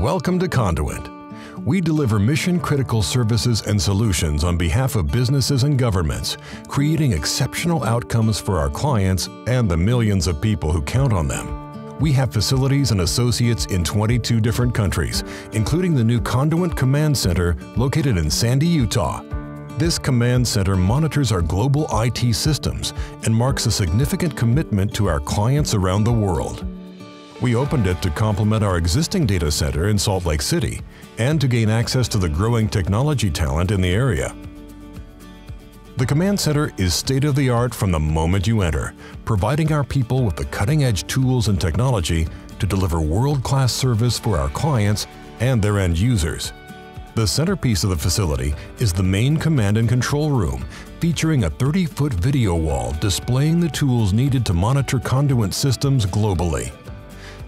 Welcome to Conduent. We deliver mission-critical services and solutions on behalf of businesses and governments, creating exceptional outcomes for our clients and the millions of people who count on them. We have facilities and associates in 22 different countries, including the new Conduent Command Center located in Sandy, Utah. This command center monitors our global IT systems and marks a significant commitment to our clients around the world. We opened it to complement our existing data center in Salt Lake City and to gain access to the growing technology talent in the area. The Command Center is state-of-the-art from the moment you enter, providing our people with the cutting-edge tools and technology to deliver world-class service for our clients and their end users. The centerpiece of the facility is the main command and control room, featuring a 30-foot video wall displaying the tools needed to monitor conduent systems globally.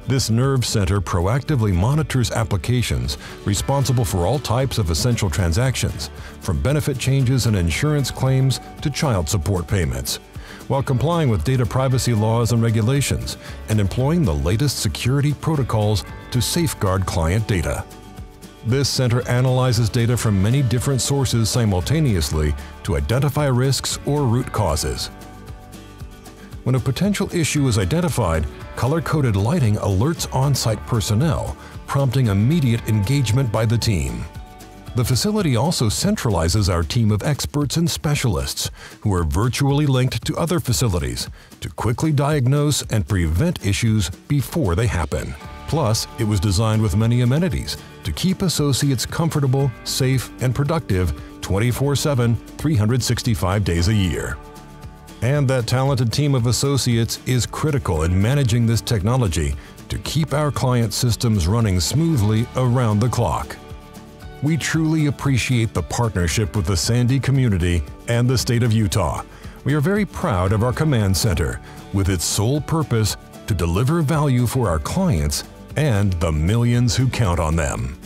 This nerve center proactively monitors applications responsible for all types of essential transactions, from benefit changes and insurance claims to child support payments, while complying with data privacy laws and regulations and employing the latest security protocols to safeguard client data. This center analyzes data from many different sources simultaneously to identify risks or root causes. When a potential issue is identified, color-coded lighting alerts on-site personnel, prompting immediate engagement by the team. The facility also centralizes our team of experts and specialists who are virtually linked to other facilities to quickly diagnose and prevent issues before they happen. Plus, it was designed with many amenities to keep associates comfortable, safe, and productive 24-7, 365 days a year. And that talented team of associates is critical in managing this technology to keep our client systems running smoothly around the clock. We truly appreciate the partnership with the Sandy community and the state of Utah. We are very proud of our command center, with its sole purpose to deliver value for our clients and the millions who count on them.